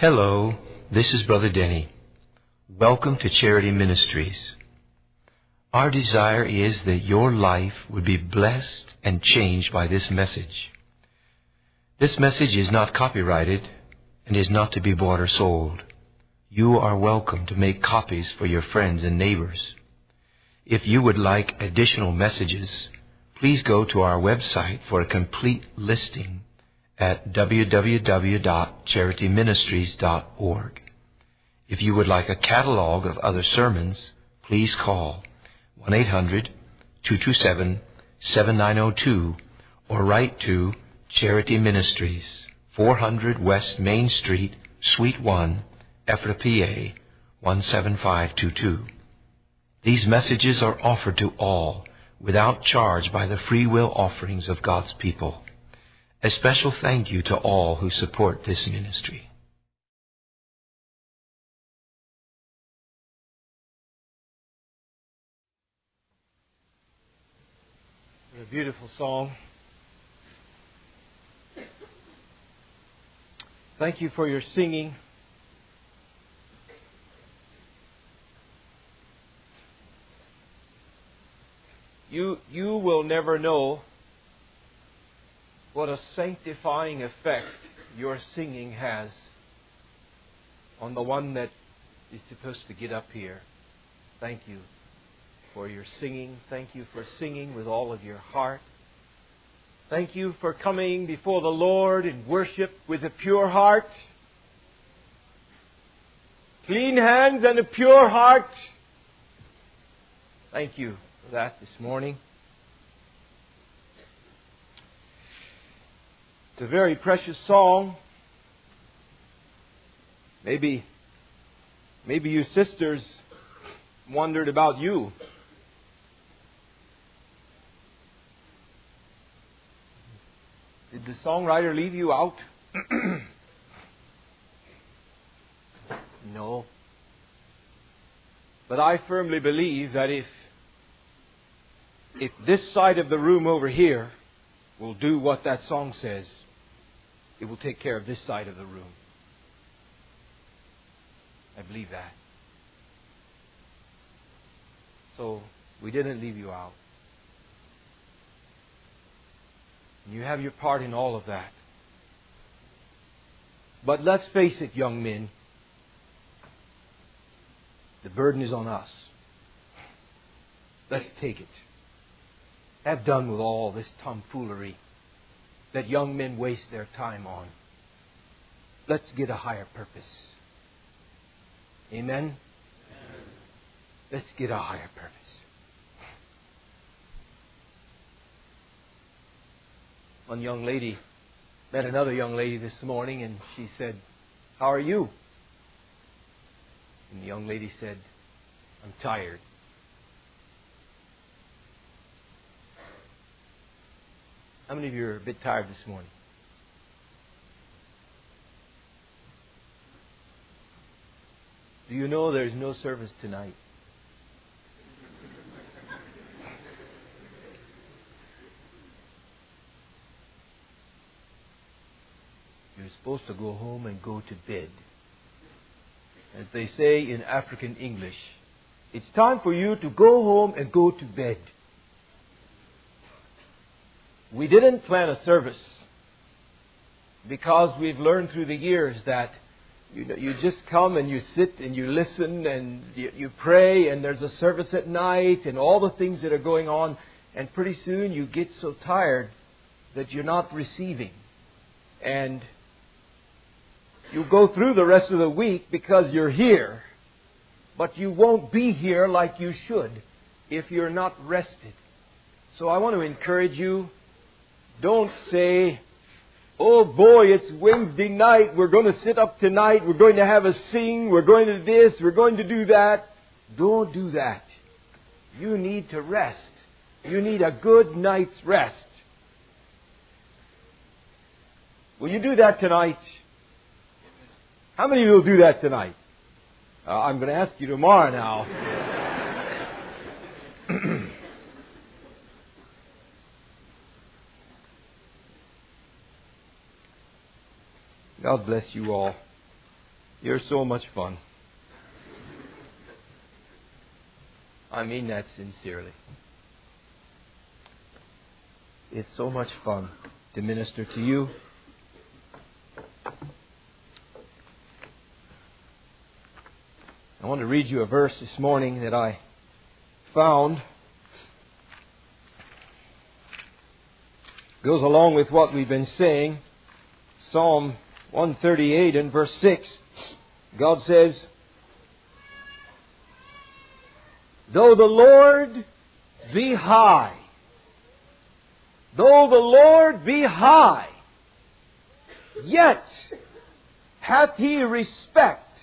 Hello, this is Brother Denny. Welcome to Charity Ministries. Our desire is that your life would be blessed and changed by this message. This message is not copyrighted and is not to be bought or sold. You are welcome to make copies for your friends and neighbors. If you would like additional messages, please go to our website for a complete listing at www.charityministries.org. If you would like a catalog of other sermons, please call 1-800-227-7902 or write to Charity Ministries, 400 West Main Street, Suite 1, Ephrata, PA 17522. These messages are offered to all without charge by the free will offerings of God's people. A special thank you to all who support this ministry. What a beautiful song. Thank you for your singing. You, you will never know what a sanctifying effect your singing has on the one that is supposed to get up here. Thank you for your singing. Thank you for singing with all of your heart. Thank you for coming before the Lord in worship with a pure heart. Clean hands and a pure heart. Thank you for that this morning. It's a very precious song. Maybe, maybe you sisters wondered about you. Did the songwriter leave you out? no. But I firmly believe that if if this side of the room over here will do what that song says, it will take care of this side of the room. I believe that. So we didn't leave you out. You have your part in all of that. But let's face it, young men, the burden is on us. Let's take it. Have done with all this tomfoolery that young men waste their time on. Let's get a higher purpose. Amen? Amen. Let's get a higher purpose. One young lady met another young lady this morning and she said, How are you? And the young lady said, I'm tired. How many of you are a bit tired this morning? Do you know there's no service tonight? You're supposed to go home and go to bed. As they say in African English, it's time for you to go home and go to bed. We didn't plan a service because we've learned through the years that you know, you just come and you sit and you listen and you, you pray and there's a service at night and all the things that are going on and pretty soon you get so tired that you're not receiving. And you go through the rest of the week because you're here but you won't be here like you should if you're not rested. So I want to encourage you don't say, Oh boy, it's Wednesday night. We're going to sit up tonight. We're going to have a sing. We're going to this. We're going to do that. Don't do that. You need to rest. You need a good night's rest. Will you do that tonight? How many of you will do that tonight? Uh, I'm going to ask you tomorrow now. God bless you all. You're so much fun. I mean that sincerely. It's so much fun to minister to you. I want to read you a verse this morning that I found. Goes along with what we've been saying. Psalm 138 and verse 6. God says, Though the Lord be high, though the Lord be high, yet hath he respect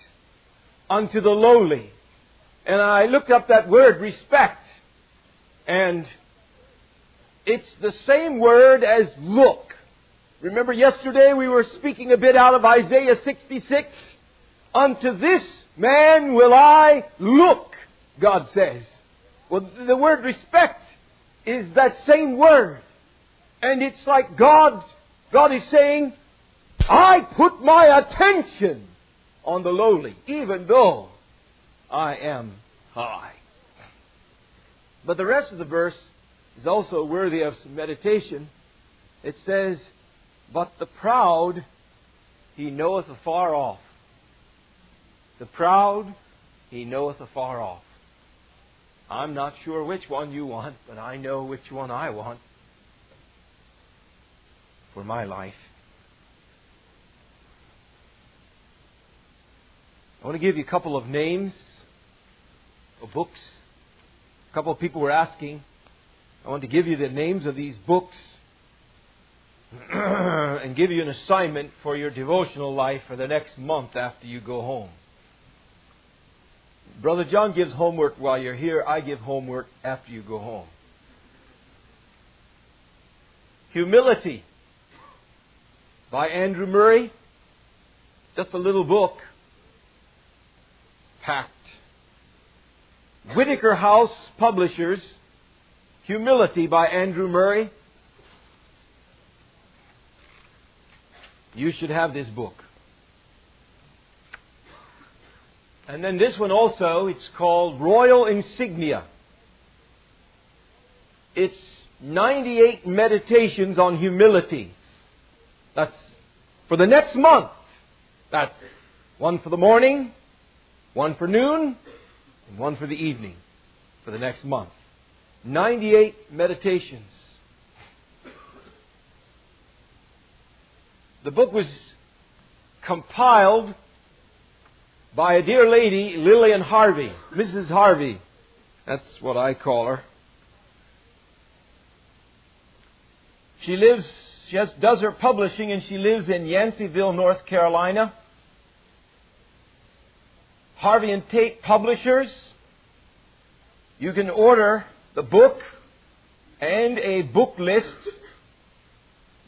unto the lowly. And I looked up that word, respect, and it's the same word as look. Remember yesterday we were speaking a bit out of Isaiah 66? Unto this man will I look, God says. Well, the word respect is that same word. And it's like God, God is saying, I put my attention on the lowly, even though I am high. But the rest of the verse is also worthy of some meditation. It says, But the proud he knoweth afar off. The proud he knoweth afar off. I'm not sure which one you want, but I know which one I want for my life. I want to give you a couple of names of books. A couple of people were asking. I want to give you the names of these books and give you an assignment for your devotional life for the next month after you go home. Brother John gives homework while you're here. I give homework after you go home. Humility by Andrew Murray. Just a little book. Packed. Whitaker House Publishers. Humility by Andrew Murray. You should have this book. And then this one also, it's called Royal Insignia. It's 98 meditations on humility. That's for the next month. That's one for the morning, one for noon, and one for the evening for the next month. 98 meditations. The book was compiled by a dear lady, Lillian Harvey, Mrs. Harvey. That's what I call her. She lives, she has, does her publishing and she lives in Yanceyville, North Carolina. Harvey and Tait Publishers. You can order the book and a book list.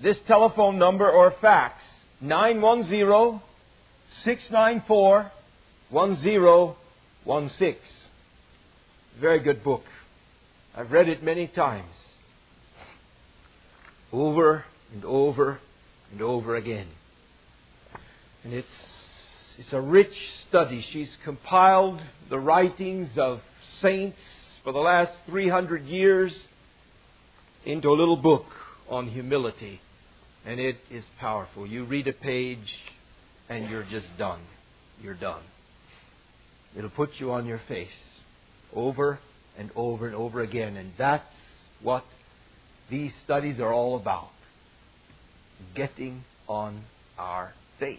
This telephone number or fax 910 694 1016. Very good book. I've read it many times. Over and over and over again. And it's, it's a rich study. She's compiled the writings of saints for the last 300 years into a little book on humility. And it is powerful. You read a page and you're just done. You're done. It'll put you on your face over and over and over again. And that's what these studies are all about. Getting on our face.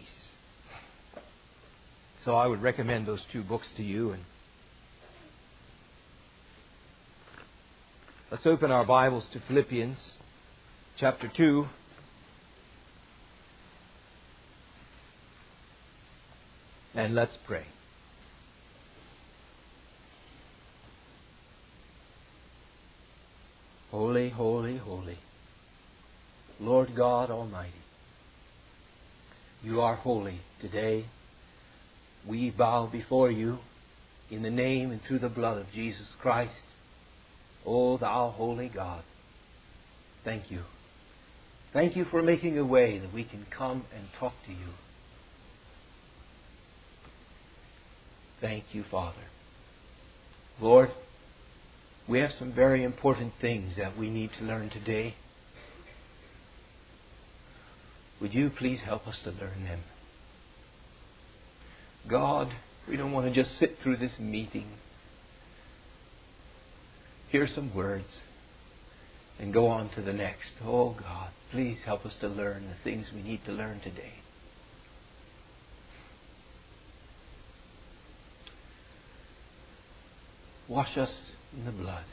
So I would recommend those two books to you and Let's open our Bibles to Philippians chapter 2. And let's pray. Holy, holy, holy. Lord God Almighty. You are holy today. We bow before you in the name and through the blood of Jesus Christ. O thou holy God. Thank you. Thank you for making a way that we can come and talk to you. Thank you, Father. Lord, we have some very important things that we need to learn today. Would you please help us to learn them? God, we don't want to just sit through this meeting, hear some words, and go on to the next. Oh God, please help us to learn the things we need to learn today. Wash us in the blood.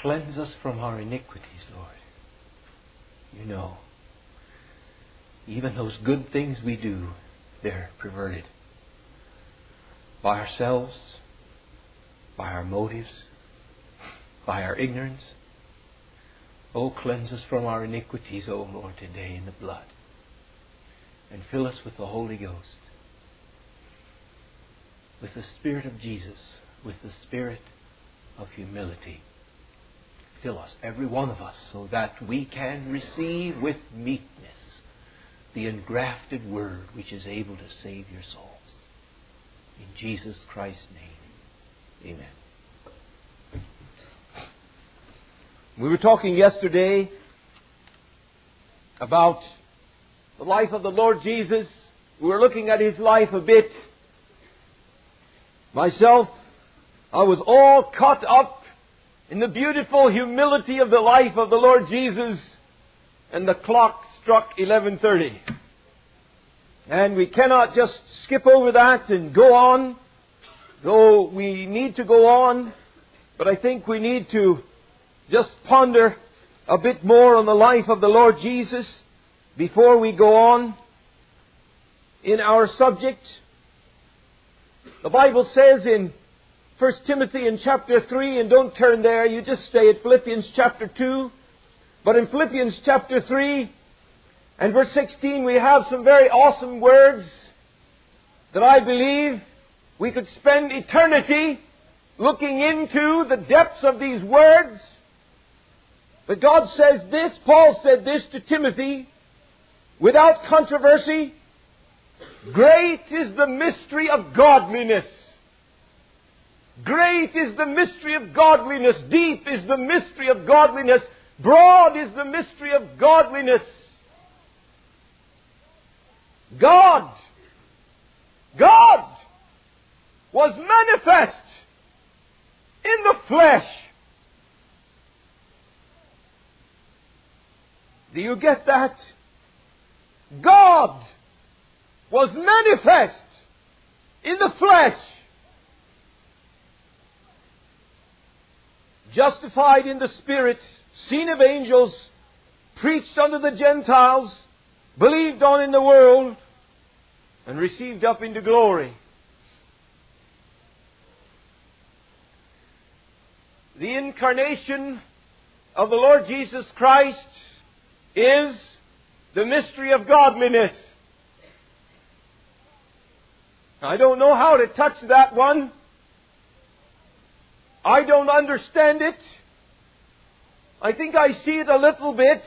Cleanse us from our iniquities, Lord. You know, even those good things we do, they're perverted by ourselves, by our motives, by our ignorance. Oh, cleanse us from our iniquities, O Lord, today in the blood. And fill us with the Holy Ghost, with the Spirit of Jesus, with the Spirit of humility. Fill us, every one of us, so that we can receive with meekness the engrafted Word which is able to save your souls. In Jesus Christ's name, amen. We were talking yesterday about the life of the Lord Jesus. We were looking at his life a bit. Myself, I was all caught up in the beautiful humility of the life of the Lord Jesus, and the clock struck 11:30. And we cannot just skip over that and go on, though we need to go on, but I think we need to just ponder a bit more on the life of the Lord Jesus before we go on in our subject. The Bible says in 1 Timothy in chapter 3, and don't turn there, you just stay at Philippians chapter 2. But in Philippians chapter 3 and verse 16, we have some very awesome words that I believe we could spend eternity looking into the depths of these words. But God says this, Paul said this to Timothy, without controversy, Great is the mystery of godliness. Great is the mystery of godliness. Deep is the mystery of godliness. Broad is the mystery of godliness. God, God was manifest in the flesh. Do you get that? God was manifest in the flesh. Justified in the Spirit, seen of angels, preached unto the Gentiles, believed on in the world, and received up into glory. The incarnation of the Lord Jesus Christ is the mystery of godliness. I don't know how to touch that one. I don't understand it. I think I see it a little bit,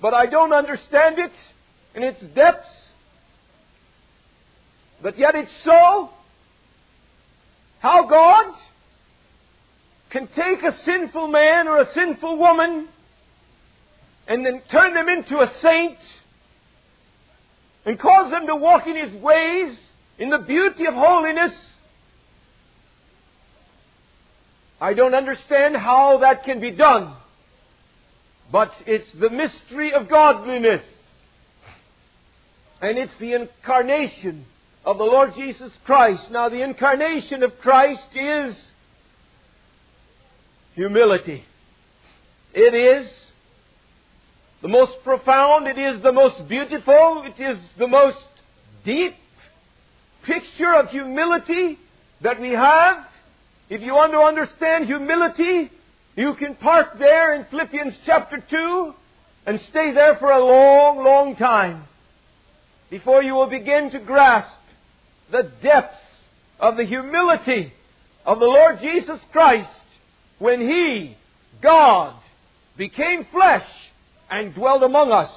but I don't understand it in its depths. But yet it's so. How God can take a sinful man or a sinful woman and then turn them into a saint and cause them to walk in His ways in the beauty of holiness. I don't understand how that can be done, but it's the mystery of godliness. And it's the incarnation of the Lord Jesus Christ. Now, the incarnation of Christ is humility. It is the most profound, it is the most beautiful, it is the most deep picture of humility that we have. If you want to understand humility, you can park there in Philippians chapter 2 and stay there for a long, long time before you will begin to grasp the depths of the humility of the Lord Jesus Christ when He, God, became flesh and dwelt among us.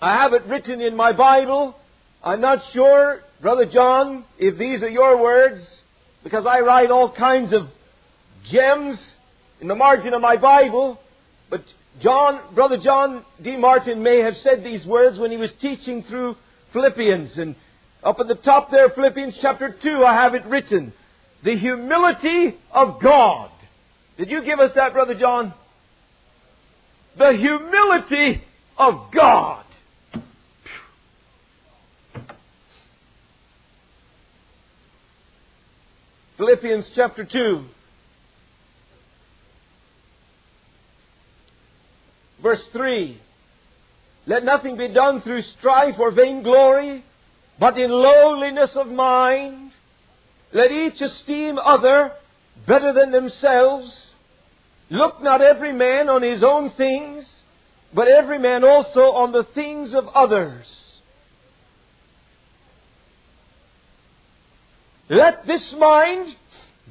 I have it written in my Bible I'm not sure, Brother John, if these are your words, because I write all kinds of gems in the margin of my Bible, but John, Brother John D. Martin may have said these words when he was teaching through Philippians. And up at the top there, Philippians chapter 2, I have it written. The humility of God. Did you give us that, Brother John? The humility of God. Philippians chapter 2. Verse 3. Let nothing be done through strife or vainglory, but in lowliness of mind. Let each esteem other better than themselves. Look not every man on his own things, but every man also on the things of others. Let this mind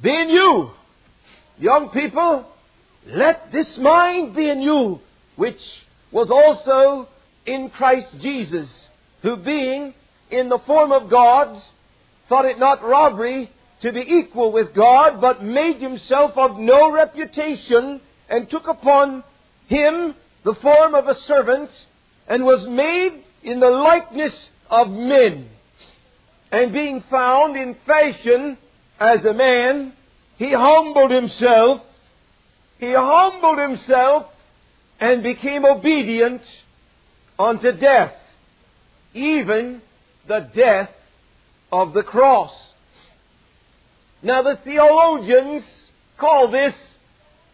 be in you. Young people, let this mind be in you, which was also in Christ Jesus, who being in the form of God, thought it not robbery to be equal with God, but made himself of no reputation, and took upon him the form of a servant, and was made in the likeness of men. And being found in fashion as a man, he humbled himself. He humbled himself and became obedient unto death, even the death of the cross. Now the theologians call this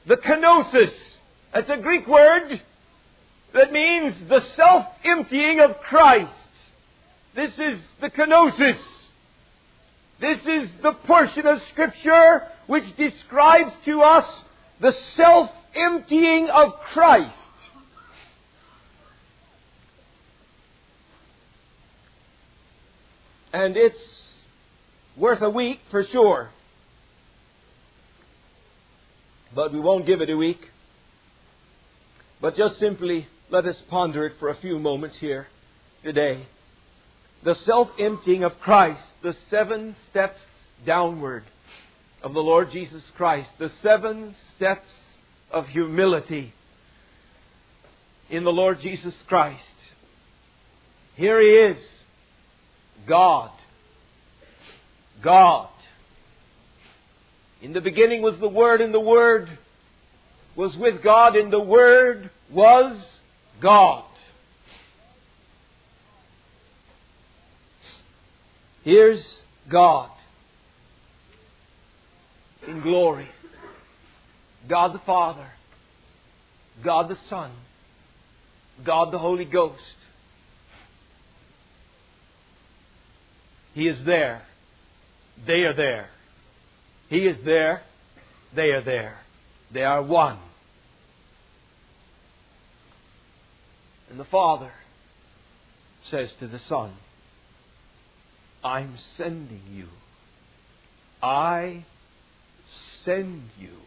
the kenosis. That's a Greek word that means the self-emptying of Christ. This is the kenosis. This is the portion of Scripture which describes to us the self-emptying of Christ. And it's worth a week for sure. But we won't give it a week. But just simply let us ponder it for a few moments here today. The self emptying of Christ, the seven steps downward of the Lord Jesus Christ, the seven steps of humility in the Lord Jesus Christ. Here He is, God. God. In the beginning was the Word, and the Word was with God, and the Word was God. Here's God in glory. God the Father, God the Son, God the Holy Ghost. He is there. They are there. He is there. They are there. They are one. And the Father says to the Son, I'm sending you. I send you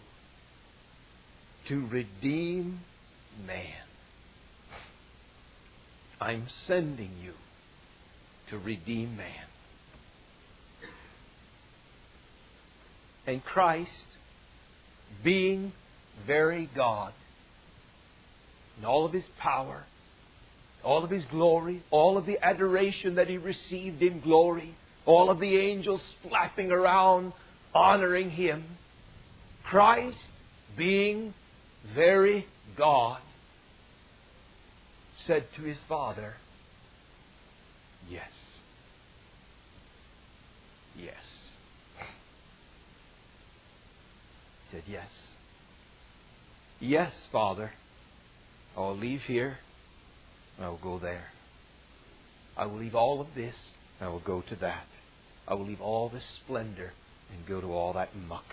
to redeem man. I'm sending you to redeem man. And Christ, being very God, in all of his power, all of his glory, all of the adoration that he received in glory, all of the angels flapping around, honoring him, Christ, being very God, said to his Father, Yes. Yes. He said, Yes. Yes, Father. I will leave here. I will go there. I will leave all of this. I will go to that. I will leave all this splendor and go to all that muck.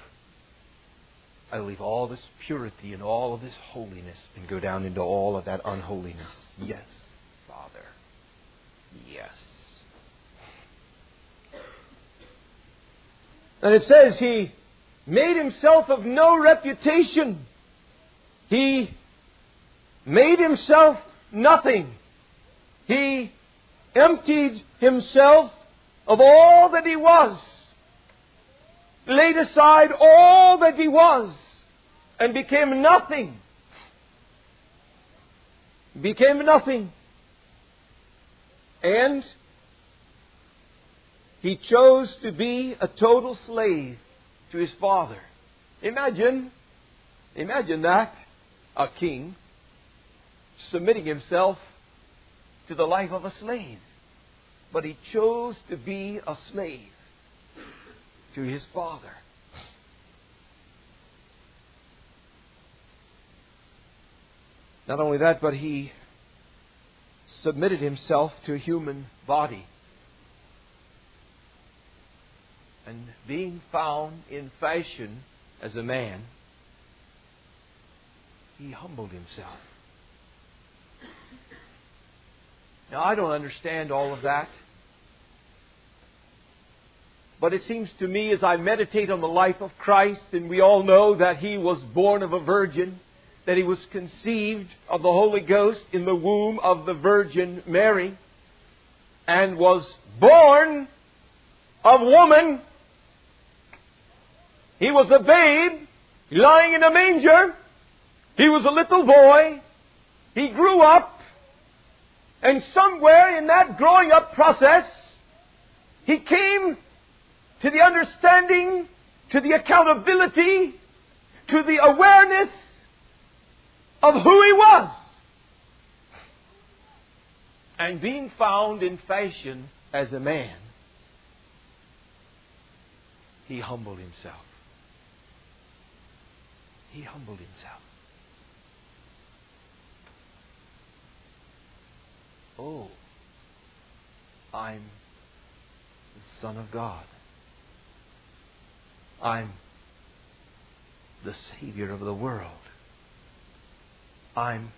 I will leave all this purity and all of this holiness and go down into all of that unholiness. Yes, Father. Yes. And it says he made himself of no reputation. He made himself nothing. He emptied himself of all that he was, laid aside all that he was, and became nothing. Became nothing. And he chose to be a total slave to his father. Imagine, imagine that, a king submitting himself to the life of a slave. But he chose to be a slave to his father. Not only that, but he submitted himself to a human body. And being found in fashion as a man, he humbled himself. Now, I don't understand all of that. But it seems to me as I meditate on the life of Christ, and we all know that he was born of a virgin, that he was conceived of the Holy Ghost in the womb of the Virgin Mary, and was born of woman. He was a babe lying in a manger. He was a little boy. He grew up. And somewhere in that growing up process, he came to the understanding, to the accountability, to the awareness of who he was. And being found in fashion as a man, he humbled himself. He humbled himself. Oh, I'm the Son of God. I'm the Savior of the world. I'm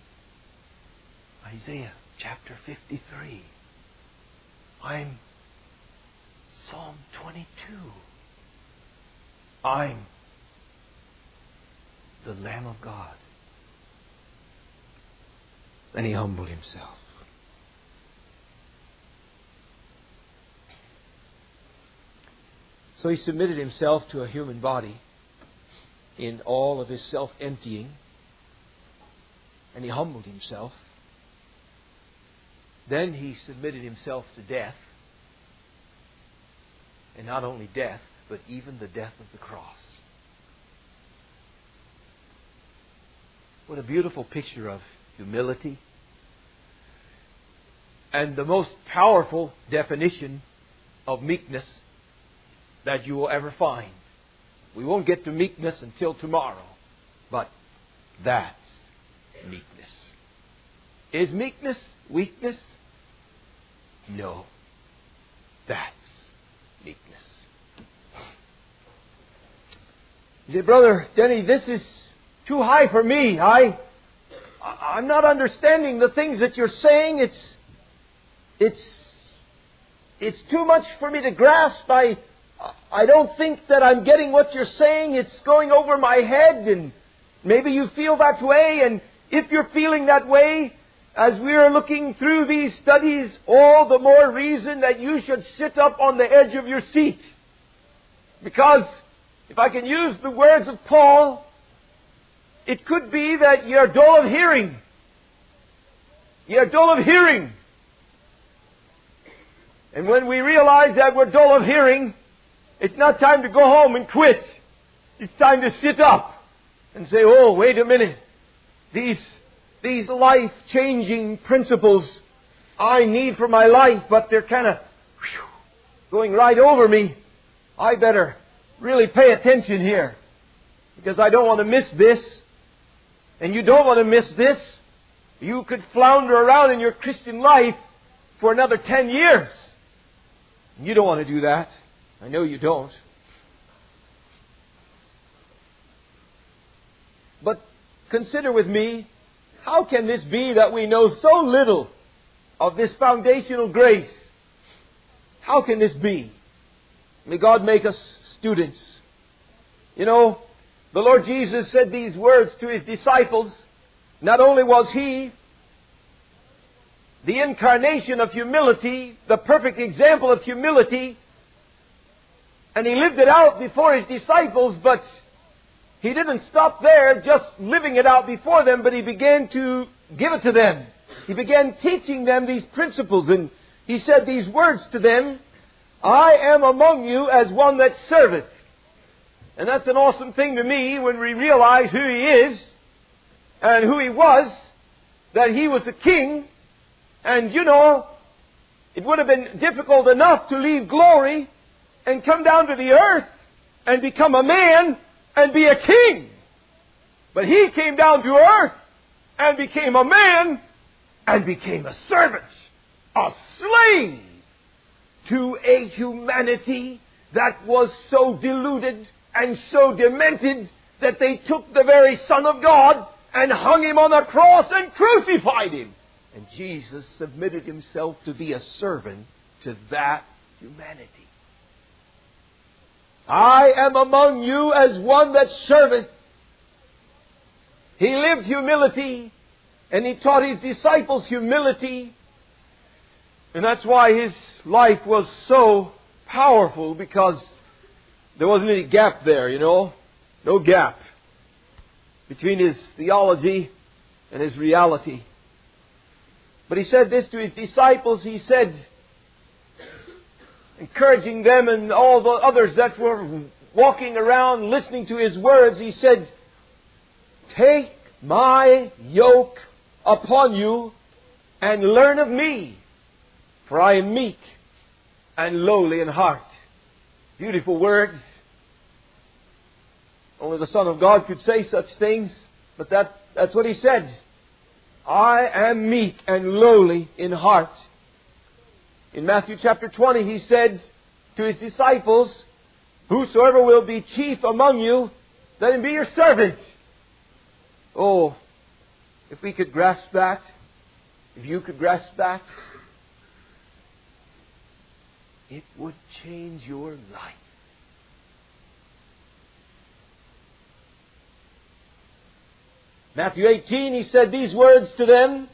Isaiah chapter 53. I'm Psalm 22. I'm the Lamb of God. Then he humbled himself. So he submitted himself to a human body in all of his self emptying, and he humbled himself. Then he submitted himself to death, and not only death, but even the death of the cross. What a beautiful picture of humility. And the most powerful definition of meekness that you will ever find. We won't get to meekness until tomorrow, but that's meekness. Is meekness weakness? No. That's meekness. You say, Brother Denny, this is too high for me. I, I'm not understanding the things that you're saying. It's, it's, it's too much for me to grasp. I, I don't think that I'm getting what you're saying. It's going over my head, and maybe you feel that way. And if you're feeling that way, as we are looking through these studies, all the more reason that you should sit up on the edge of your seat. Because, if I can use the words of Paul, it could be that you're dull of hearing. You're dull of hearing. And when we realize that we're dull of hearing, it's not time to go home and quit. It's time to sit up and say, oh, wait a minute. These, these life changing principles I need for my life, but they're kind of going right over me. I better really pay attention here because I don't want to miss this. And you don't want to miss this. You could flounder around in your Christian life for another 10 years. You don't want to do that. I know you don't. But consider with me, how can this be that we know so little of this foundational grace? How can this be? May God make us students. You know, the Lord Jesus said these words to his disciples. Not only was he the incarnation of humility, the perfect example of humility, and he lived it out before his disciples, but he didn't stop there just living it out before them, but he began to give it to them. He began teaching them these principles, and he said these words to them, I am among you as one that serveth. And that's an awesome thing to me when we realize who he is and who he was, that he was a king, and you know, it would have been difficult enough to leave glory and come down to the earth and become a man and be a king. But he came down to earth and became a man and became a servant, a slave to a humanity that was so deluded and so demented that they took the very Son of God and hung him on the cross and crucified him. And Jesus submitted himself to be a servant to that humanity. I am among you as one that serveth. He lived humility, and he taught his disciples humility. And that's why his life was so powerful, because there wasn't any gap there, you know? No gap between his theology and his reality. But he said this to his disciples. He said, encouraging them and all the others that were walking around listening to his words, he said, Take my yoke upon you and learn of me, for I am meek and lowly in heart. Beautiful words. Only the Son of God could say such things, but that, that's what he said. I am meek and lowly in heart. In Matthew chapter 20, he said to his disciples, Whosoever will be chief among you, let him be your servant. Oh, if we could grasp that, if you could grasp that, it would change your life. Matthew 18, he said these words to them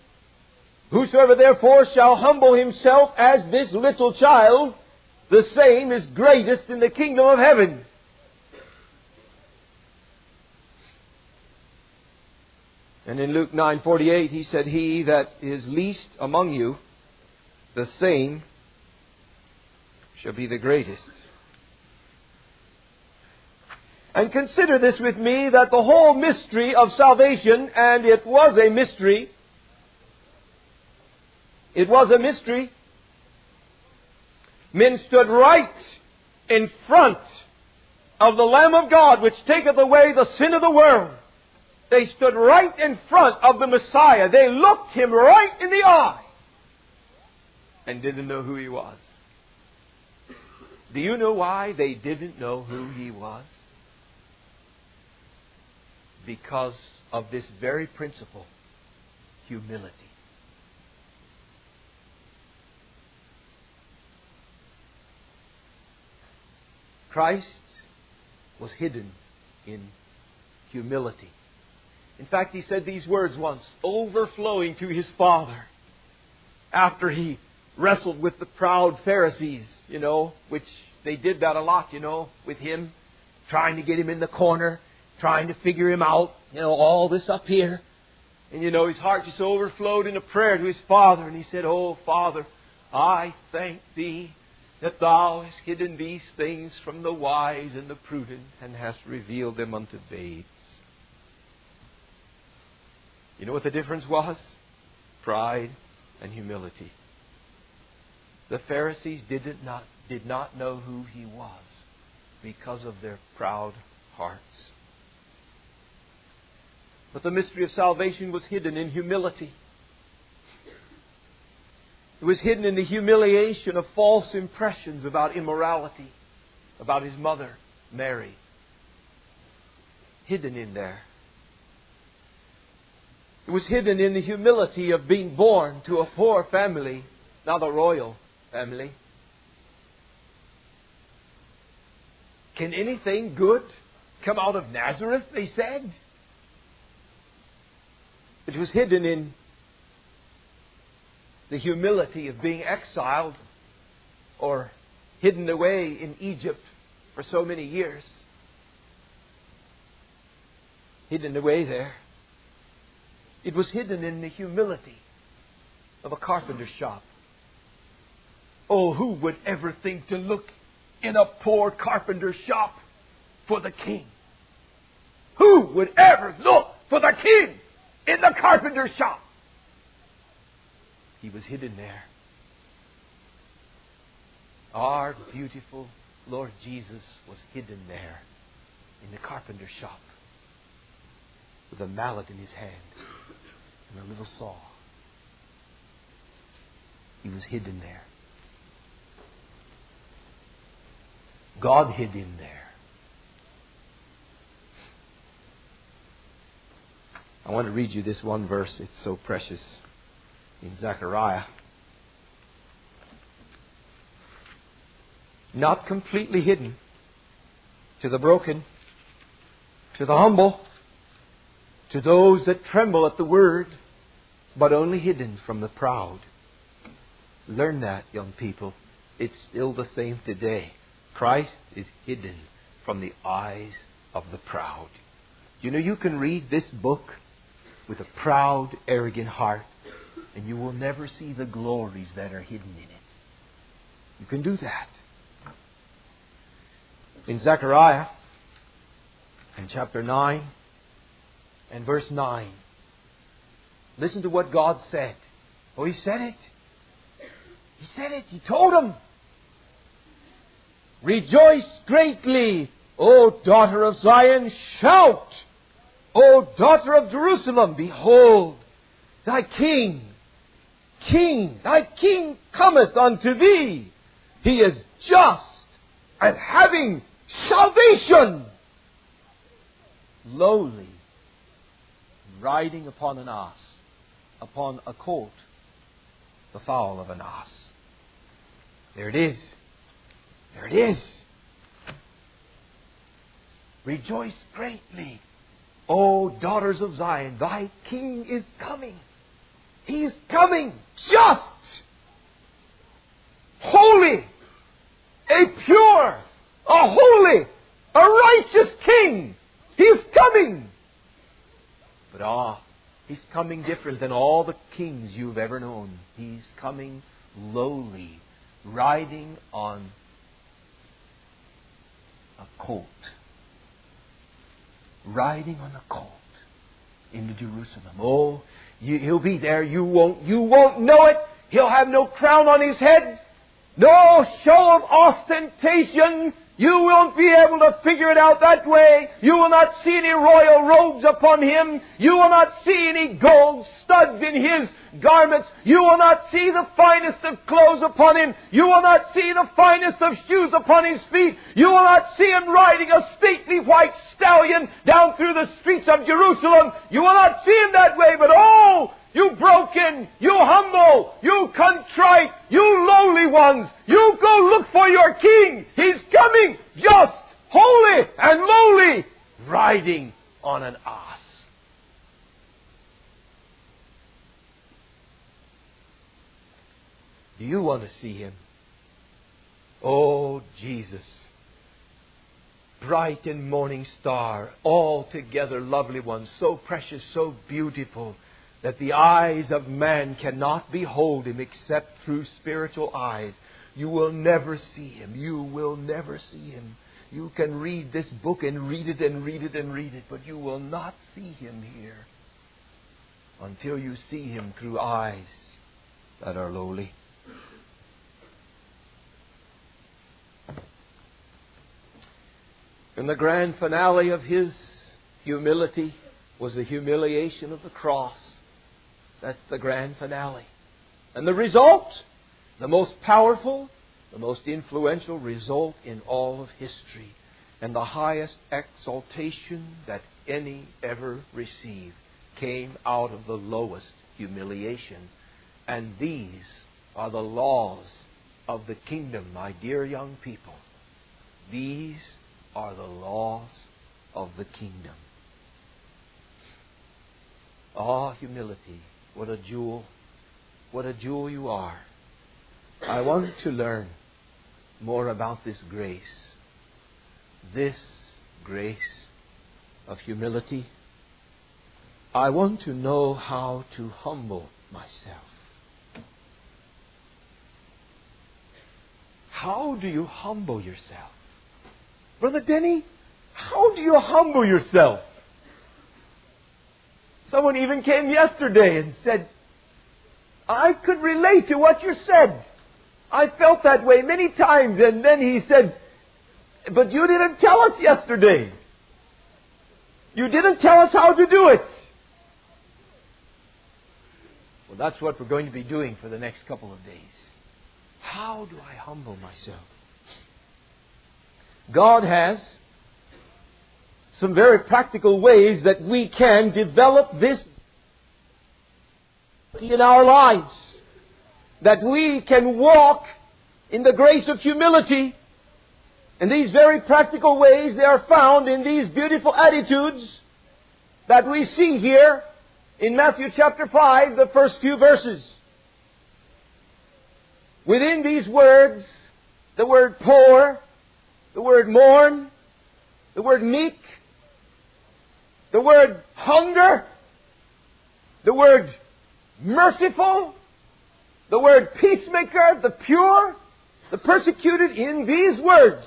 Whosoever therefore shall humble himself as this little child, the same is greatest in the kingdom of heaven. And in Luke 9:48 he said he that is least among you the same shall be the greatest. And consider this with me that the whole mystery of salvation, and it was a mystery, it was a mystery. Men stood right in front of the Lamb of God, which taketh away the sin of the world. They stood right in front of the Messiah. They looked him right in the eye and didn't know who he was. Do you know why they didn't know who he was? because of this very principle humility. Christ was hidden in humility. In fact, he said these words once, overflowing to his Father, after he wrestled with the proud Pharisees, you know, which they did that a lot, you know, with him, trying to get him in the corner trying to figure him out, you know, all this up here. And you know, his heart just overflowed in a prayer to his Father, and he said, Oh, Father, I thank thee that thou hast hidden these things from the wise and the prudent, and hast revealed them unto babes. You know what the difference was? Pride and humility. The Pharisees did not, did not know who he was because of their proud hearts. But the mystery of salvation was hidden in humility. It was hidden in the humiliation of false impressions about immorality, about his mother, Mary. Hidden in there. It was hidden in the humility of being born to a poor family, not a royal family. Can anything good come out of Nazareth? They said. It was hidden in the humility of being exiled or hidden away in Egypt for so many years. Hidden away there. It was hidden in the humility of a carpenter's shop. Oh, who would ever think to look in a poor carpenter's shop for the king? Who would ever look for the king in the carpenter's shop? He was hidden there. Our beautiful Lord Jesus was hidden there in the carpenter's shop with a mallet in his hand and a little saw. He was hidden there. God hid him there. I want to read you this one verse. It's so precious in Zechariah. Not completely hidden to the broken, to the humble, to those that tremble at the word, but only hidden from the proud. Learn that, young people. It's still the same today. Christ is hidden from the eyes of the proud. You know, you can read this book with a proud, arrogant heart, and you will never see the glories that are hidden in it. You can do that. In Zechariah, in chapter 9 and verse 9, listen to what God said. Oh, He said it. He said it. He told them. Rejoice greatly, O daughter of Zion. Shout, O daughter of Jerusalem. Behold, thy king, king, thy king cometh unto thee. He is just and having salvation. Lowly, riding upon an ass, upon a colt, the foal of an ass. There it is. There it is. Rejoice greatly, O daughters of Zion. Thy king is coming. He is coming just, holy, a pure, a holy, a righteous king. He is coming. But ah, he's coming different than all the kings you've ever known. He's coming lowly, riding on a colt. Riding on a colt into Jerusalem. Oh, you, he'll be there. You won't, you won't know it. He'll have no crown on his head, no show of ostentation. You won't be able to figure it out that way. You will not see any royal robes upon him. You will not see any gold studs in his garments. You will not see the finest of clothes upon him. You will not see the finest of shoes upon his feet. You will not see him riding a stately white stallion down through the streets of Jerusalem. You will not see him that way, but oh, you broken, you humble, you contrite, you lowly ones, you go look for your king. He's coming, just, holy, and lowly, riding on an ass. Do you want to see him? Oh, Jesus, bright and morning star, altogether lovely one, so precious, so beautiful that the eyes of man cannot behold him except through spiritual eyes. You will never see him. You will never see him. You can read this book and read it and read it and read it, but you will not see him here until you see him through eyes that are lowly. And the grand finale of his humility was the humiliation of the cross. That's the grand finale. And the result, the most powerful, the most influential result in all of history, and the highest exaltation that any ever received, came out of the lowest humiliation. And these are the laws of the kingdom, my dear young people. These are the laws of the kingdom. Ah, humility what a jewel. what a jewel you are. I want to learn more about this grace. This grace of humility. I want to know how to humble myself. How do you humble yourself? Brother Denny, how do you humble yourself? Someone even came yesterday and said, I could relate to what you said. I felt that way many times. And then he said, But you didn't tell us yesterday. You didn't tell us how to do it. Well, that's what we're going to be doing for the next couple of days. How do I humble myself? God has some very practical ways that we can develop this in our lives. That we can walk in the grace of humility. And these very practical ways, they are found in these beautiful attitudes that we see here in Matthew chapter 5, the first few verses. Within these words, the word poor, the word mourn, the word meek, the word hunger, the word merciful, the word peacemaker, the pure, the persecuted in these words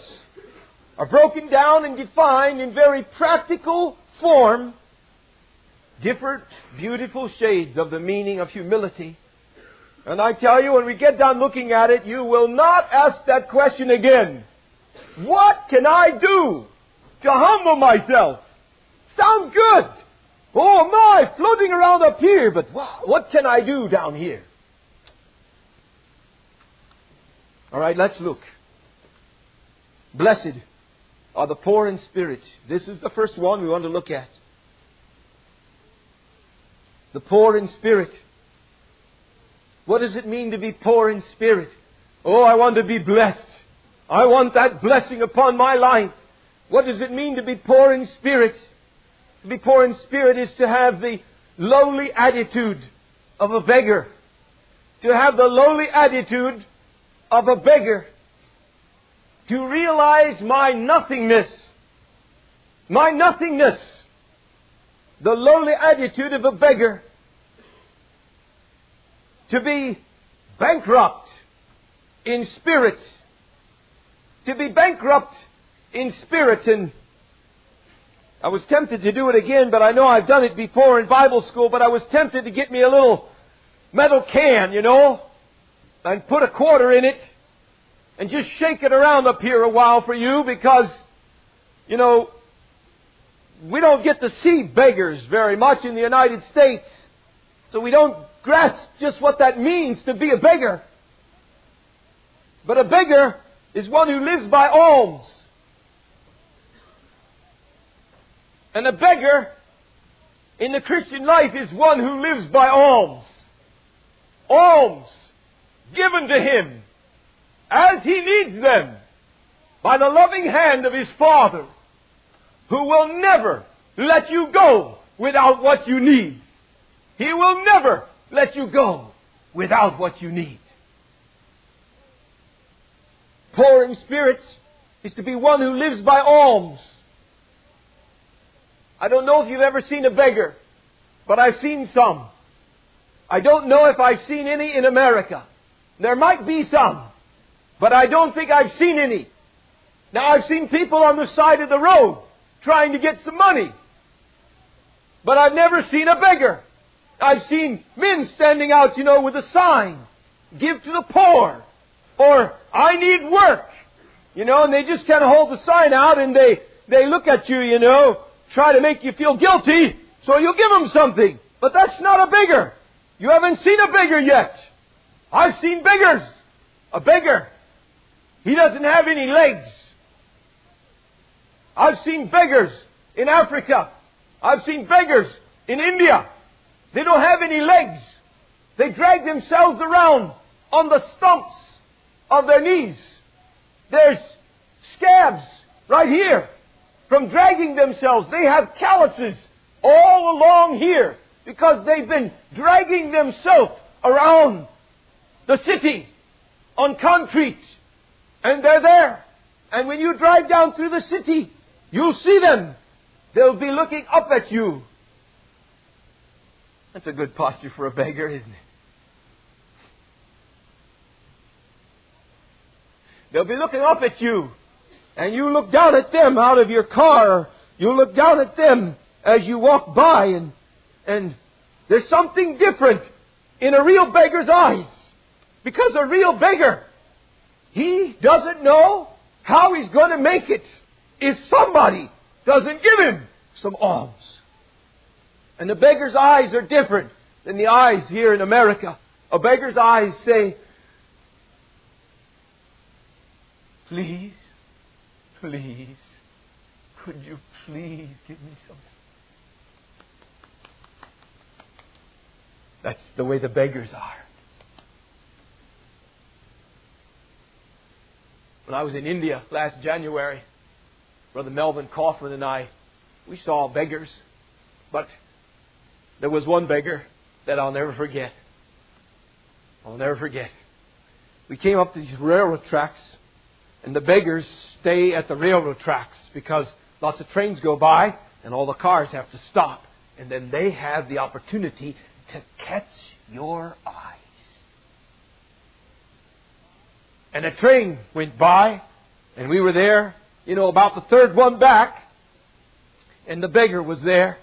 are broken down and defined in very practical form different beautiful shades of the meaning of humility. And I tell you, when we get done looking at it, you will not ask that question again. What can I do to humble myself? Sounds good. Oh my, floating around up here, but what can I do down here? All right, let's look. Blessed are the poor in spirit. This is the first one we want to look at. The poor in spirit. What does it mean to be poor in spirit? Oh, I want to be blessed. I want that blessing upon my life. What does it mean to be poor in spirit? To be poor in spirit is to have the lowly attitude of a beggar. To have the lowly attitude of a beggar. To realize my nothingness. My nothingness. The lowly attitude of a beggar. To be bankrupt in spirit. To be bankrupt in spirit and I was tempted to do it again, but I know I've done it before in Bible school, but I was tempted to get me a little metal can, you know, and put a quarter in it and just shake it around up here a while for you because, you know, we don't get to see beggars very much in the United States. So we don't grasp just what that means to be a beggar. But a beggar is one who lives by alms. And a beggar in the Christian life is one who lives by alms. Alms given to him as he needs them by the loving hand of his Father, who will never let you go without what you need. He will never let you go without what you need. Poor in spirits is to be one who lives by alms. I don't know if you've ever seen a beggar, but I've seen some. I don't know if I've seen any in America. There might be some, but I don't think I've seen any. Now I've seen people on the side of the road trying to get some money, but I've never seen a beggar. I've seen men standing out, you know, with a sign, give to the poor, or I need work, you know, and they just kind of hold the sign out and they, they look at you, you know, try to make you feel guilty, so you give them something. But that's not a beggar. You haven't seen a beggar yet. I've seen beggars. A beggar. He doesn't have any legs. I've seen beggars in Africa. I've seen beggars in India. They don't have any legs. They drag themselves around on the stumps of their knees. There's scabs right here from dragging themselves. They have calluses all along here because they've been dragging themselves around the city on concrete. And they're there. And when you drive down through the city, you'll see them. They'll be looking up at you. That's a good posture for a beggar, isn't it? They'll be looking up at you. And you look down at them out of your car. You look down at them as you walk by and, and there's something different in a real beggar's eyes. Because a real beggar, he doesn't know how he's going to make it if somebody doesn't give him some alms. And the beggar's eyes are different than the eyes here in America. A beggar's eyes say, Please, please, could you please give me something? That's the way the beggars are. When I was in India last January, Brother Melvin Kaufman and I, we saw beggars, but there was one beggar that I'll never forget. I'll never forget. We came up to these railroad tracks, and the beggars stay at the railroad tracks because lots of trains go by and all the cars have to stop. And then they have the opportunity to catch your eyes. And a train went by, and we were there, you know, about the third one back, and the beggar was there,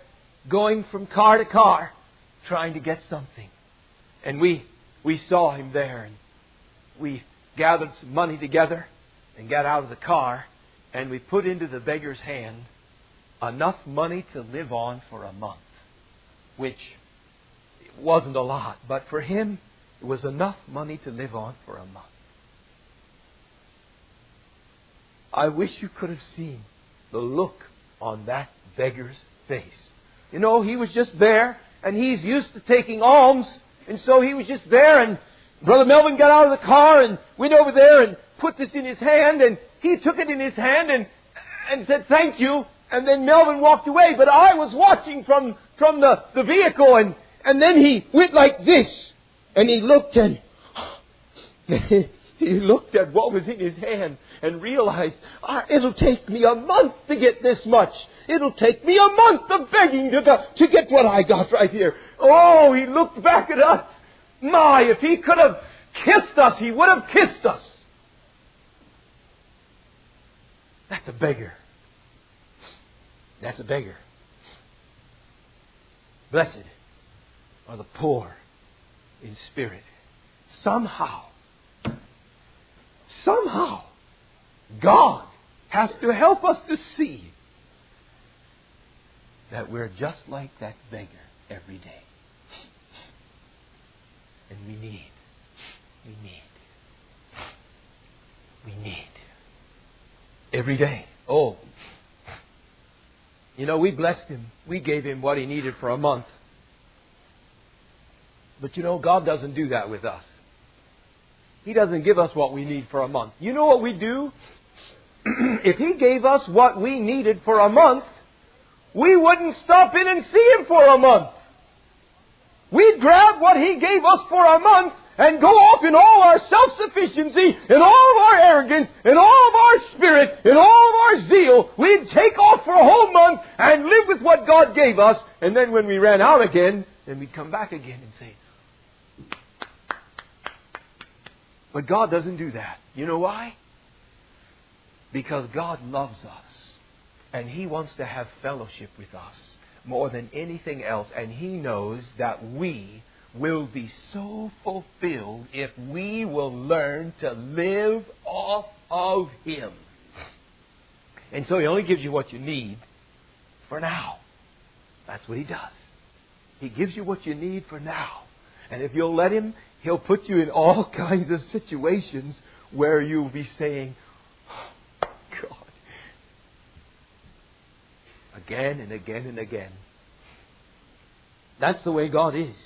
going from car to car, trying to get something. And we, we saw him there, and we gathered some money together and got out of the car, and we put into the beggar's hand enough money to live on for a month, which wasn't a lot, but for him, it was enough money to live on for a month. I wish you could have seen the look on that beggar's face. You know, he was just there, and he's used to taking alms, and so he was just there, and Brother Melvin got out of the car and went over there and put this in his hand, and he took it in his hand and, and said, thank you, and then Melvin walked away, but I was watching from, from the, the vehicle, and and then he went like this, and he looked and he looked at what was in his hand and realized, ah, it'll take me a month to get this much. It'll take me a month of begging to, go, to get what I got right here. Oh, he looked back at us. My, if he could have kissed us, he would have kissed us. That's a beggar. That's a beggar. Blessed are the poor in spirit. Somehow, somehow, God has to help us to see that we're just like that beggar every day. And we need, we need, we need every day. Oh, you know, we blessed him. We gave him what he needed for a month. But you know, God doesn't do that with us. He doesn't give us what we need for a month. You know what we do? if He gave us what we needed for a month, we wouldn't stop in and see Him for a month. We'd grab what He gave us for a month and go off in all our self-sufficiency, in all of our arrogance, in all of our spirit, in all of our zeal. We'd take off for a whole month and live with what God gave us. And then when we ran out again, then we'd come back again and say, But God doesn't do that. You know why? Because God loves us. And He wants to have fellowship with us more than anything else. And He knows that we will be so fulfilled if we will learn to live off of Him. And so He only gives you what you need for now. That's what He does. He gives you what you need for now. And if you'll let Him, He'll put you in all kinds of situations where you'll be saying, oh, God, again and again and again. That's the way God is.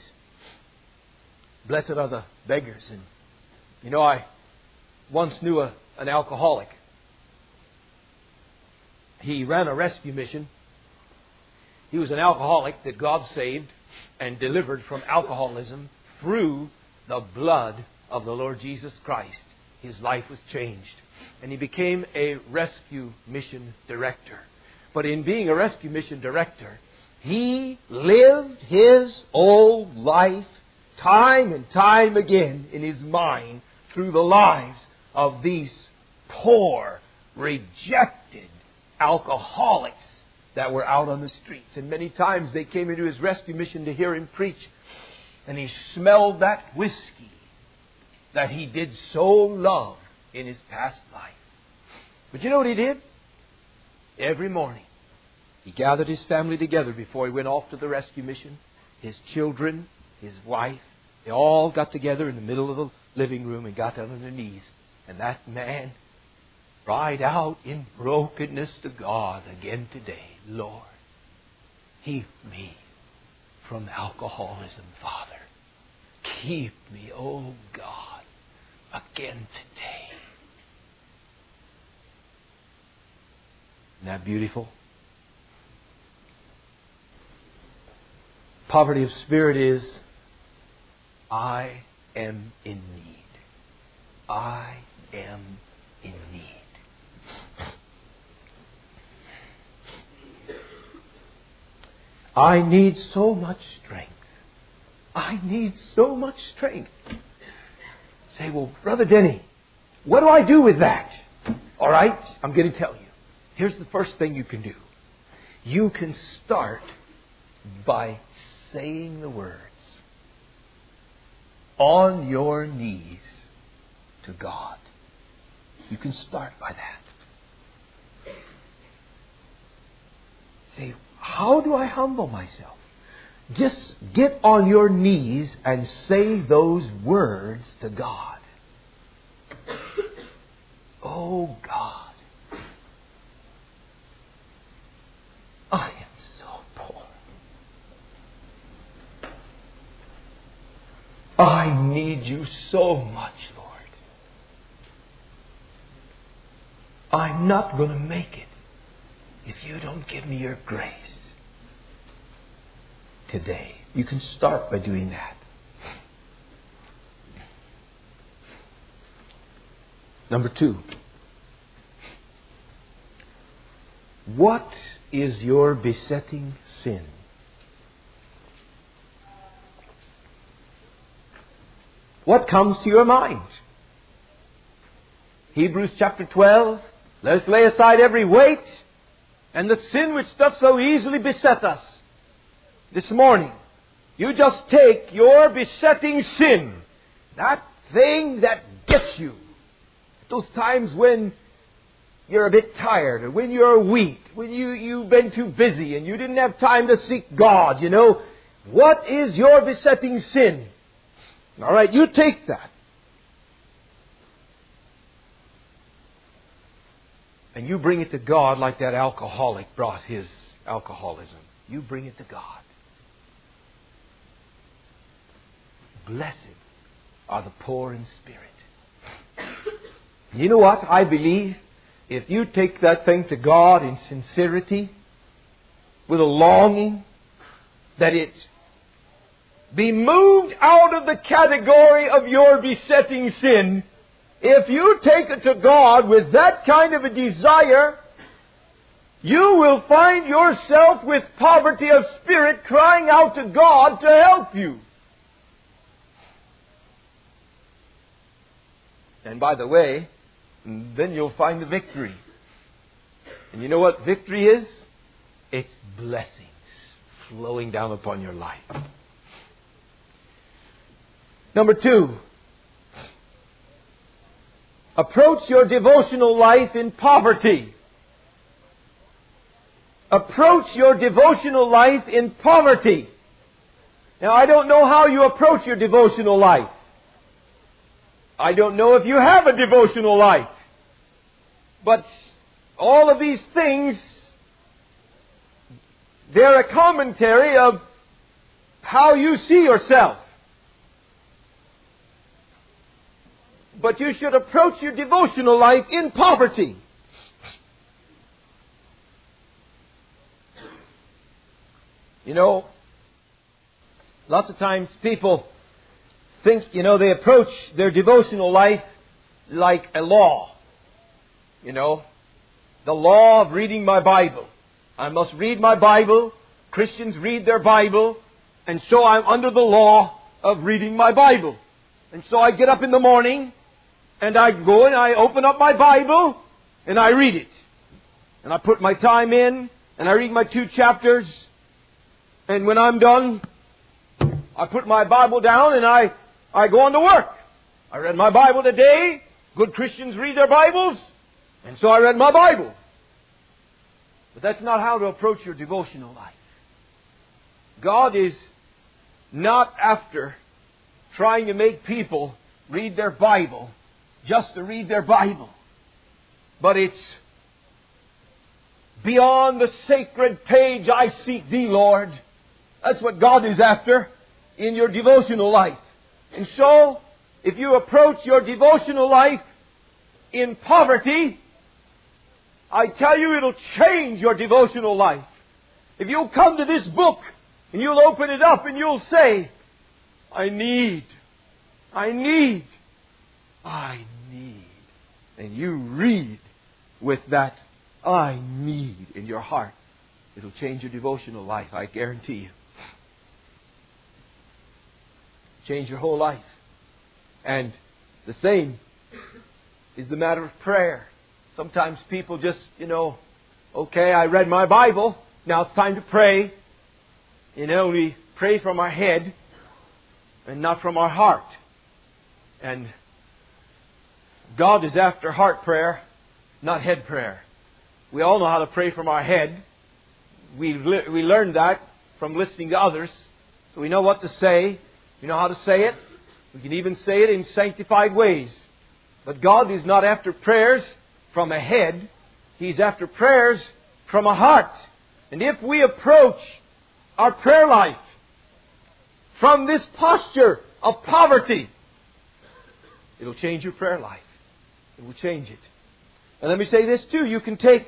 Blessed are the beggars. And you know, I once knew a, an alcoholic. He ran a rescue mission. He was an alcoholic that God saved and delivered from alcoholism through the blood of the Lord Jesus Christ, his life was changed. And he became a rescue mission director. But in being a rescue mission director, he lived his old life time and time again in his mind through the lives of these poor, rejected alcoholics that were out on the streets. And many times they came into his rescue mission to hear him preach. And he smelled that whiskey that he did so love in his past life. But you know what he did? Every morning, he gathered his family together before he went off to the rescue mission. His children, his wife, they all got together in the middle of the living room and got down on their knees. And that man cried out in brokenness to God again today, Lord, keep me from alcoholism, Father. Keep me, oh God, again today. Isn't that beautiful? Poverty of spirit is I am in need. I am in need. I need so much strength. I need so much strength. Say, well, Brother Denny, what do I do with that? All right, I'm going to tell you. Here's the first thing you can do. You can start by saying the words on your knees to God. You can start by that. Say, how do I humble myself? Just get on your knees and say those words to God. Oh God, I am so poor. I need you so much, Lord. I'm not going to make it if you don't give me your grace today. You can start by doing that. Number two, what is your besetting sin? What comes to your mind? Hebrews chapter 12. Let us lay aside every weight and the sin which doth so easily beset us. This morning, you just take your besetting sin, that thing that gets you, those times when you're a bit tired, or when you're weak, when you, you've been too busy and you didn't have time to seek God, you know. What is your besetting sin? All right, you take that. And you bring it to God like that alcoholic brought his alcoholism. You bring it to God. Blessed are the poor in spirit. You know what? I believe if you take that thing to God in sincerity, with a longing, that it be moved out of the category of your besetting sin if you take it to God with that kind of a desire, you will find yourself with poverty of spirit crying out to God to help you. And by the way, then you'll find the victory. And you know what victory is? It's blessings flowing down upon your life. Number two, Approach your devotional life in poverty. Approach your devotional life in poverty. Now, I don't know how you approach your devotional life. I don't know if you have a devotional life. But all of these things, they're a commentary of how you see yourself. but you should approach your devotional life in poverty. You know, lots of times people think, you know, they approach their devotional life like a law. You know, the law of reading my Bible. I must read my Bible. Christians read their Bible. And so I'm under the law of reading my Bible. And so I get up in the morning and I go and I open up my Bible and I read it. And I put my time in and I read my two chapters. And when I'm done, I put my Bible down and I, I go on to work. I read my Bible today. Good Christians read their Bibles. And so I read my Bible. But that's not how to approach your devotional life. God is not after trying to make people read their Bible just to read their Bible. But it's beyond the sacred page I seek thee, Lord. That's what God is after in your devotional life. And so, if you approach your devotional life in poverty, I tell you it'll change your devotional life. If you'll come to this book and you'll open it up and you'll say, I need, I need, I need. And you read with that I need in your heart. It'll change your devotional life, I guarantee you. Change your whole life. And the same is the matter of prayer. Sometimes people just, you know, okay, I read my Bible, now it's time to pray. You know, we pray from our head and not from our heart. And God is after heart prayer, not head prayer. We all know how to pray from our head. We, we learned that from listening to others. So we know what to say. We know how to say it. We can even say it in sanctified ways. But God is not after prayers from a head. He's after prayers from a heart. And if we approach our prayer life from this posture of poverty, it'll change your prayer life. It will change it. And let me say this too. You can take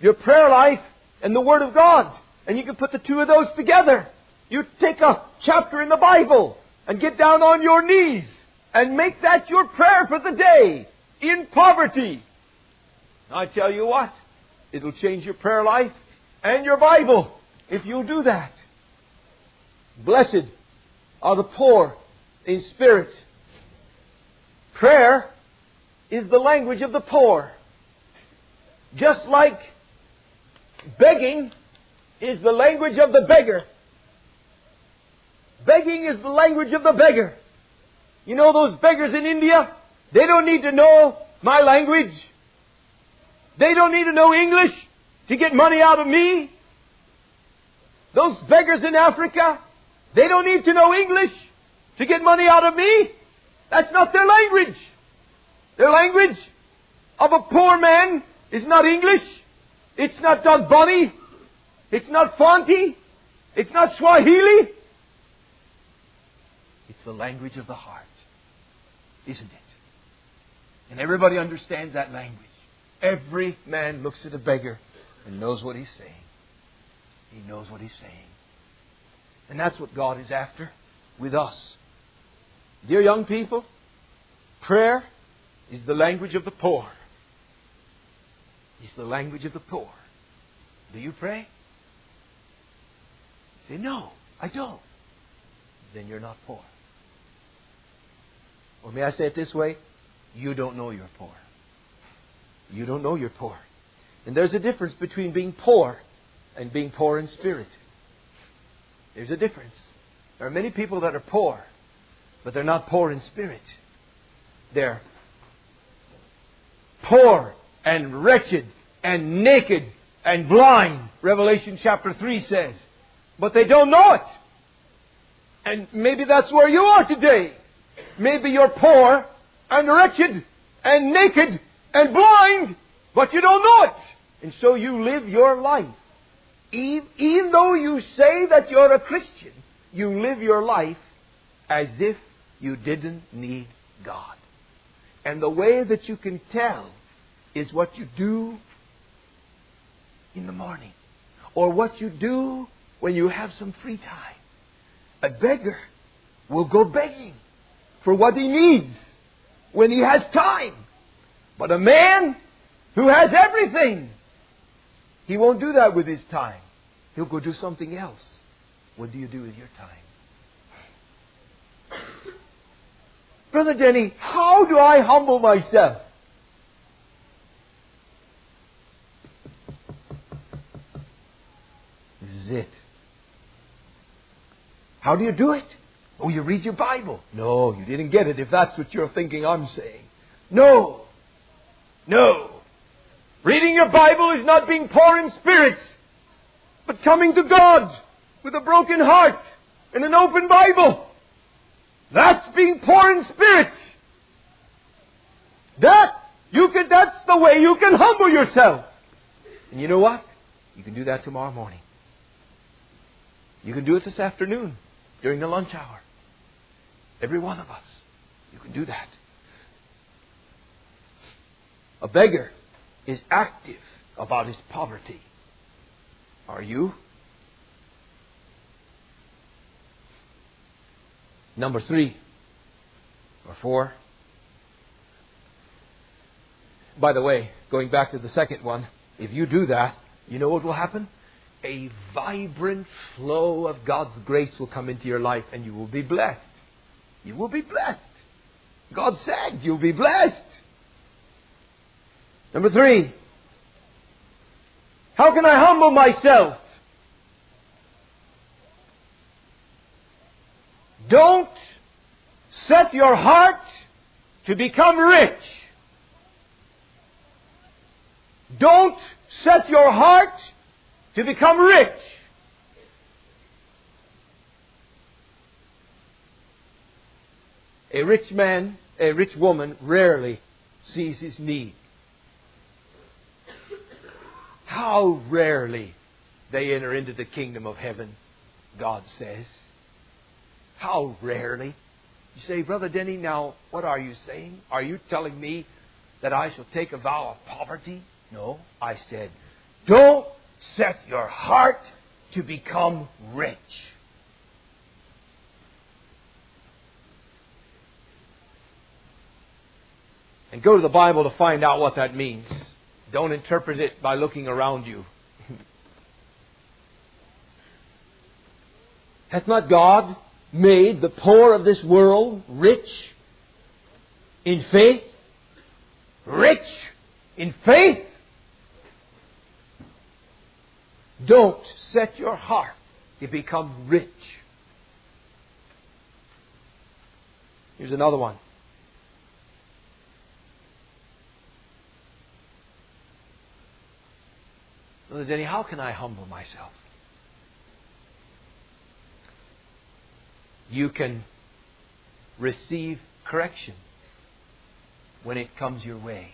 your prayer life and the Word of God, and you can put the two of those together. You take a chapter in the Bible and get down on your knees and make that your prayer for the day in poverty. I tell you what, it'll change your prayer life and your Bible if you'll do that. Blessed are the poor in spirit. Prayer is the language of the poor. Just like begging is the language of the beggar. Begging is the language of the beggar. You know those beggars in India? They don't need to know my language. They don't need to know English to get money out of me. Those beggars in Africa, they don't need to know English to get money out of me. That's not their language. Their language of a poor man is not English. It's not Dagbani. It's not Fanti. It's not Swahili. It's the language of the heart, isn't it? And everybody understands that language. Every man looks at a beggar and knows what he's saying. He knows what he's saying. And that's what God is after with us. Dear young people, prayer is the language of the poor. It's the language of the poor. Do you pray? You say, No, I don't. Then you're not poor. Or may I say it this way? You don't know you're poor. You don't know you're poor. And there's a difference between being poor and being poor in spirit. There's a difference. There are many people that are poor, but they're not poor in spirit. They're poor and wretched and naked and blind, Revelation chapter 3 says. But they don't know it. And maybe that's where you are today. Maybe you're poor and wretched and naked and blind, but you don't know it. And so you live your life. Even though you say that you're a Christian, you live your life as if you didn't need God. And the way that you can tell is what you do in the morning or what you do when you have some free time. A beggar will go begging for what he needs when he has time. But a man who has everything, he won't do that with his time. He'll go do something else. What do you do with your time? Brother Denny, how do I humble myself? This is it. How do you do it? Oh, you read your Bible. No, you didn't get it if that's what you're thinking I'm saying. No. No. Reading your Bible is not being poor in spirits, but coming to God with a broken heart and an open Bible. That's being poor in spirit. That you can that's the way you can humble yourself. And you know what? You can do that tomorrow morning. You can do it this afternoon during the lunch hour. Every one of us. You can do that. A beggar is active about his poverty. Are you? Number three or four. By the way, going back to the second one, if you do that, you know what will happen? A vibrant flow of God's grace will come into your life and you will be blessed. You will be blessed. God said you'll be blessed. Number three, how can I humble myself? Don't set your heart to become rich. Don't set your heart to become rich. A rich man, a rich woman rarely sees his need. How rarely they enter into the kingdom of heaven, God says. How rarely. You say, Brother Denny, now what are you saying? Are you telling me that I shall take a vow of poverty? No, I said, don't set your heart to become rich. And go to the Bible to find out what that means. Don't interpret it by looking around you. Hath not God made the poor of this world rich in faith? Rich in faith? Don't set your heart to become rich. Here's another one. Brother Denny, how can I humble myself? You can receive correction when it comes your way.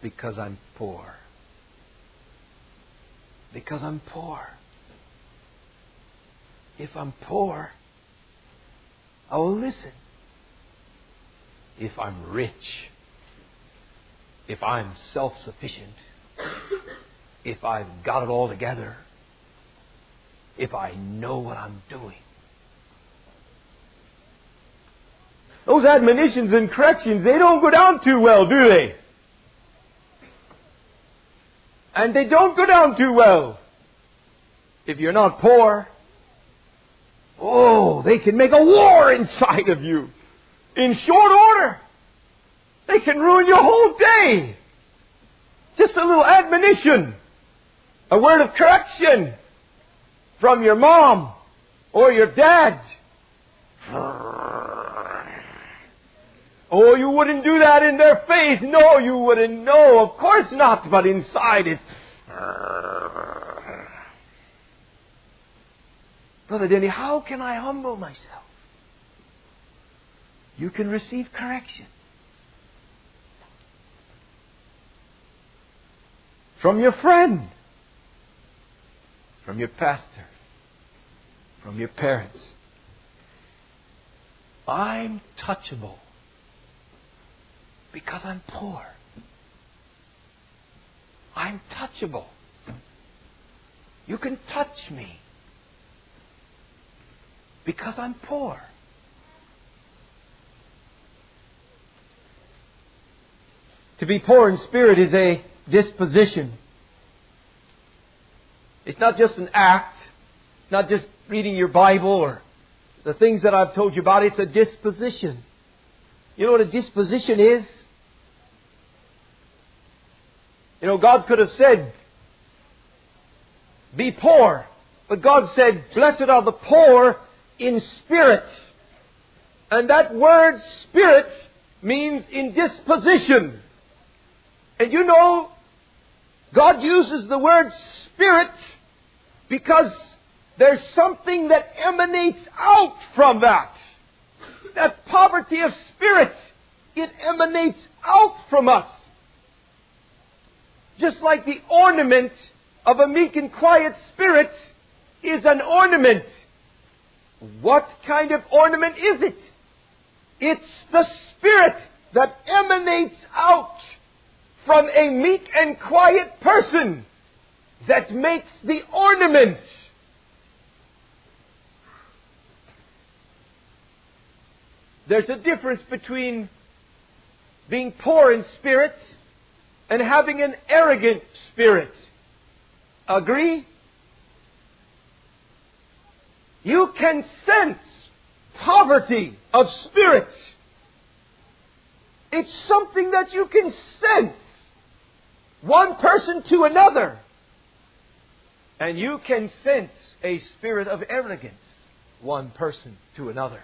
Because I'm poor. Because I'm poor. If I'm poor, I will listen. If I'm rich, if I'm self sufficient, if I've got it all together, if I know what I'm doing. Those admonitions and corrections, they don't go down too well, do they? And they don't go down too well. If you're not poor, oh, they can make a war inside of you in short order. They can ruin your whole day. Just a little admonition, a word of correction from your mom or your dad. Oh, you wouldn't do that in their face. No, you wouldn't. No, of course not. But inside it's. Brother Denny, how can I humble myself? You can receive correction. From your friend. From your pastor. From your parents. I'm touchable because I'm poor. I'm touchable. You can touch me. because I'm poor. To be poor in spirit is a disposition. It's not just an act, not just reading your Bible or the things that I've told you about. It's a disposition. You know what a disposition is? You know, God could have said, be poor. But God said, blessed are the poor in spirit. And that word spirit means in disposition. And you know, God uses the word spirit because there's something that emanates out from that. That poverty of spirit, it emanates out from us. Just like the ornament of a meek and quiet spirit is an ornament. What kind of ornament is it? It's the spirit that emanates out from a meek and quiet person that makes the ornament. There's a difference between being poor in spirit and having an arrogant spirit. Agree? You can sense poverty of spirit. It's something that you can sense one person to another. And you can sense a spirit of arrogance one person to another.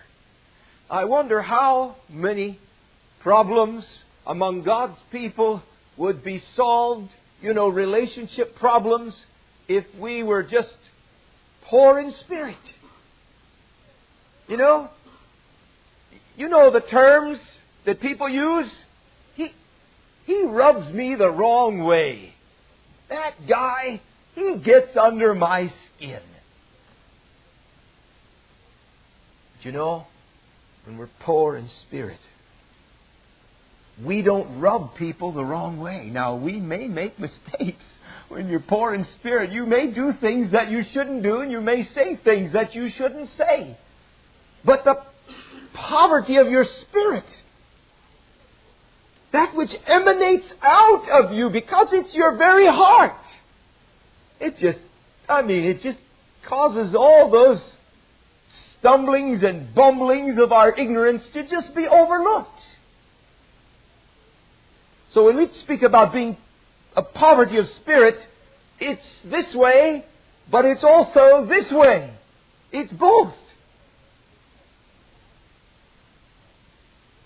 I wonder how many problems among God's people would be solved, you know, relationship problems, if we were just poor in spirit. You know? You know the terms that people use? He, rubs me the wrong way. That guy, he gets under my skin. But you know, when we're poor in spirit, we don't rub people the wrong way. Now, we may make mistakes when you're poor in spirit. You may do things that you shouldn't do, and you may say things that you shouldn't say. But the poverty of your spirit, that which emanates out of you because it's your very heart, it just, I mean, it just causes all those stumblings and bumblings of our ignorance to just be overlooked. So when we speak about being a poverty of spirit, it's this way, but it's also this way. It's both.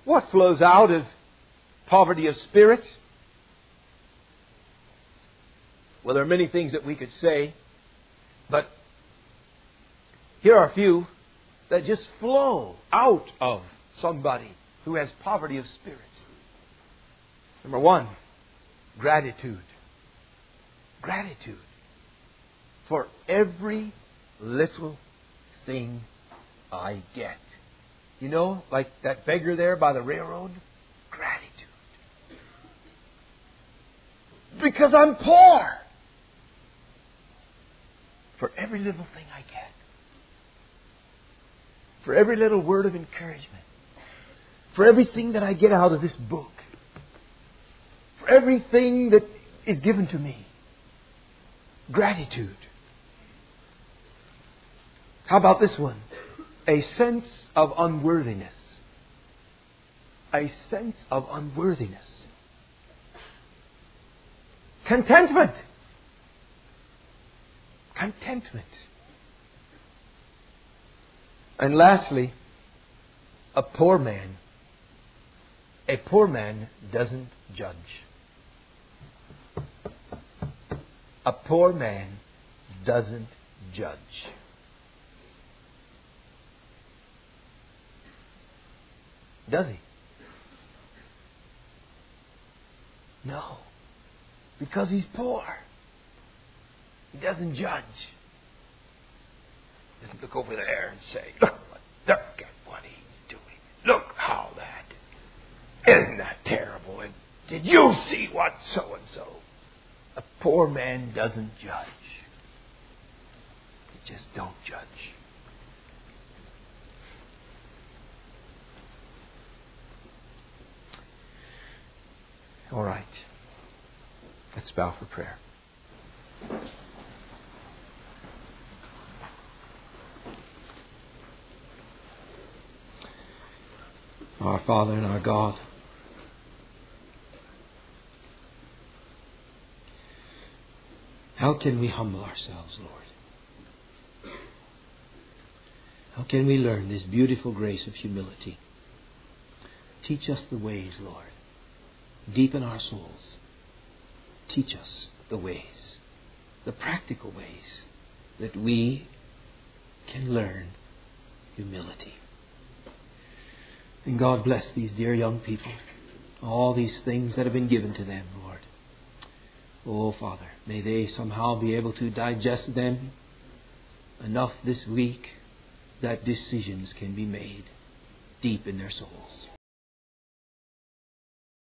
What flows out of poverty of spirit? Well, there are many things that we could say, but here are a few that just flow out of somebody who has poverty of spirit. Number one, gratitude. Gratitude for every little thing I get. You know, like that beggar there by the railroad? Gratitude. Because I'm poor. For every little thing I get. For every little word of encouragement. For everything that I get out of this book for everything that is given to me. Gratitude. How about this one? A sense of unworthiness. A sense of unworthiness. Contentment. Contentment. And lastly, a poor man. A poor man doesn't judge. A poor man doesn't judge. Does he? No. Because he's poor. He doesn't judge. He doesn't look over there and say, look, look at what he's doing. Look how that. Isn't that terrible? And did you see what so and so? A poor man doesn't judge. He just don't judge. All right. Let's bow for prayer. Our Father and our God, how can we humble ourselves, Lord? How can we learn this beautiful grace of humility? Teach us the ways, Lord. Deepen our souls. Teach us the ways, the practical ways that we can learn humility. And God bless these dear young people, all these things that have been given to them, Lord. Oh, Father, may they somehow be able to digest them enough this week that decisions can be made deep in their souls.